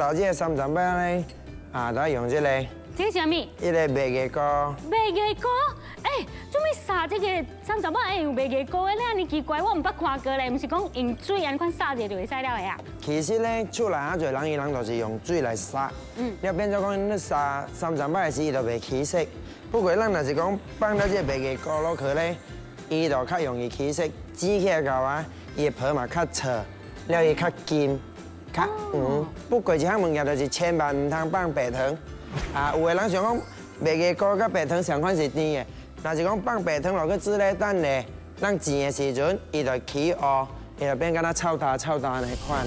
烧这个三层板呢，啊，都用这个，这个是啥物？一个白叶膏。白叶膏？哎，做咩撒这个三层板会用白叶膏的？你安尼奇怪，我唔捌看过咧，唔是讲用水安款撒者就会使了的啊？其实咧，厝内啊，侪人伊人都是用水来杀。嗯。你变做讲你杀三层板的时，伊就袂起色。不过咱若是讲放到这个白叶膏落去咧，伊就较容易起色，煮起来后啊，伊的皮嘛较脆，了伊较金。嗯，不过一项物件就是千万唔通放白糖。啊，有的人想讲白叶膏甲白糖相款是甜的，若是讲放白糖落去煮咧，等咧，咱煎的时阵，伊就起乌，伊就变敢若臭大臭大那款。